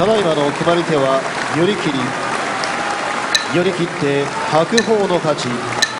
ただいまの決まり手は寄り切り寄り切って白鵬の勝ち。